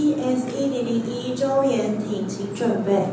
PS 一零零一周延挺，请准备。